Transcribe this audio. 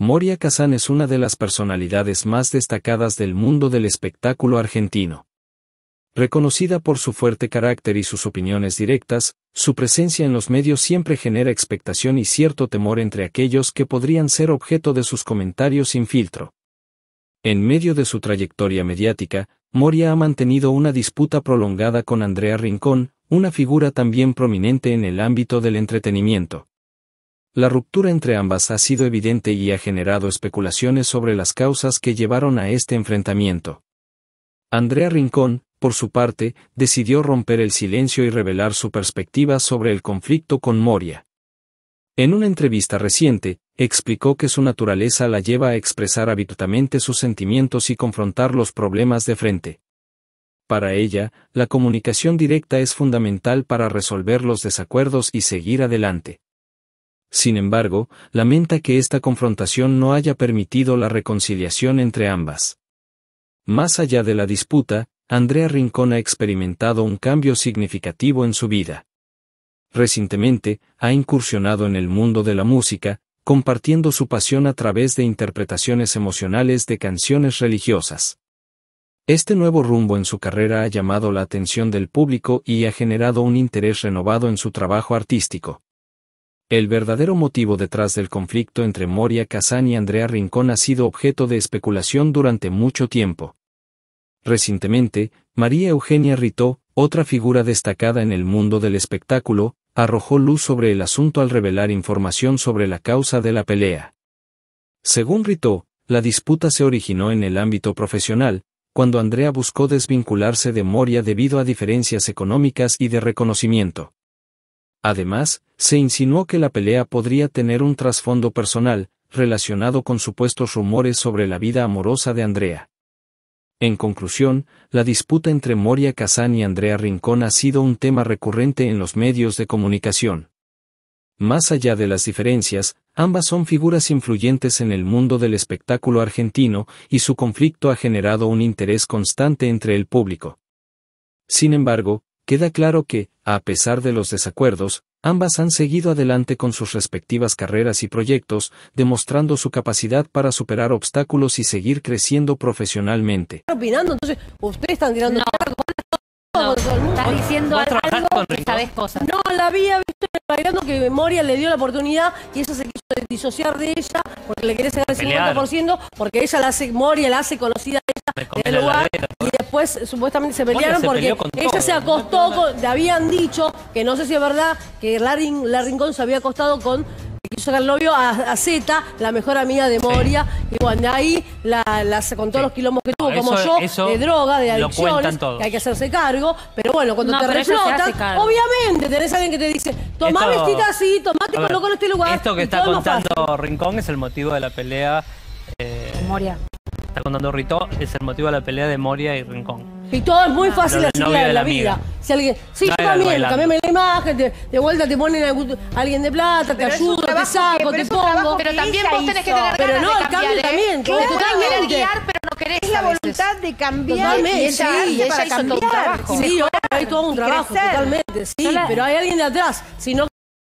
Moria Kazan es una de las personalidades más destacadas del mundo del espectáculo argentino. Reconocida por su fuerte carácter y sus opiniones directas, su presencia en los medios siempre genera expectación y cierto temor entre aquellos que podrían ser objeto de sus comentarios sin filtro. En medio de su trayectoria mediática, Moria ha mantenido una disputa prolongada con Andrea Rincón, una figura también prominente en el ámbito del entretenimiento. La ruptura entre ambas ha sido evidente y ha generado especulaciones sobre las causas que llevaron a este enfrentamiento. Andrea Rincón, por su parte, decidió romper el silencio y revelar su perspectiva sobre el conflicto con Moria. En una entrevista reciente, explicó que su naturaleza la lleva a expresar abiertamente sus sentimientos y confrontar los problemas de frente. Para ella, la comunicación directa es fundamental para resolver los desacuerdos y seguir adelante. Sin embargo, lamenta que esta confrontación no haya permitido la reconciliación entre ambas. Más allá de la disputa, Andrea Rincón ha experimentado un cambio significativo en su vida. Recientemente, ha incursionado en el mundo de la música, compartiendo su pasión a través de interpretaciones emocionales de canciones religiosas. Este nuevo rumbo en su carrera ha llamado la atención del público y ha generado un interés renovado en su trabajo artístico. El verdadero motivo detrás del conflicto entre Moria Kazan y Andrea Rincón ha sido objeto de especulación durante mucho tiempo. Recientemente, María Eugenia Ritó, otra figura destacada en el mundo del espectáculo, arrojó luz sobre el asunto al revelar información sobre la causa de la pelea. Según Ritó, la disputa se originó en el ámbito profesional, cuando Andrea buscó desvincularse de Moria debido a diferencias económicas y de reconocimiento. Además, se insinuó que la pelea podría tener un trasfondo personal, relacionado con supuestos rumores sobre la vida amorosa de Andrea. En conclusión, la disputa entre Moria Kazan y Andrea Rincón ha sido un tema recurrente en los medios de comunicación. Más allá de las diferencias, ambas son figuras influyentes en el mundo del espectáculo argentino, y su conflicto ha generado un interés constante entre el público. Sin embargo, queda claro que, a pesar de los desacuerdos, ambas han seguido adelante con sus respectivas carreras y proyectos, demostrando su capacidad para superar obstáculos y seguir creciendo profesionalmente. opinando? Entonces, ustedes están tirando... No, estás diciendo algo que sabes cosas. No, la había bailando que Moria le dio la oportunidad y ella se quiso disociar de ella porque le quería sacar el 50% porque ella la hace, Moria la hace conocida a ella en el lugar y después supuestamente se pelearon porque ella se acostó, le habían dicho que no sé si es verdad que Larry, Rincón se había acostado con quiso el novio a, Zeta, la mejor amiga de Moria, y bueno, de ahí la, con todos los quilombos que tuvo, como yo, de droga, de adicciones, que hay que hacerse cargo, pero bueno, cuando te reflotan, obviamente tenés a alguien que te dice, tomá vestita así, tomate, coloco en este lugar. Esto que está contando Rincón es el motivo de la pelea. Eh, Moria. Está contando Rito, es el motivo de la pelea de Moria y Rincón. Y todo es muy fácil así en la, vida. Si alguien, sí, yo también, cambiame la imagen, de vuelta te ponen a, alguien de plata, te ayudo, te saco, te pongo. Pero también vos tenés que tener Pero no, el cambio también, claro, totalmente. guiar, pero no querés Es la voluntad de cambiar totalmente, y ella sí, ella hizo todo un trabajo. Sí, hay todo un trabajo, totalmente, sí, pero hay alguien de atrás. Si no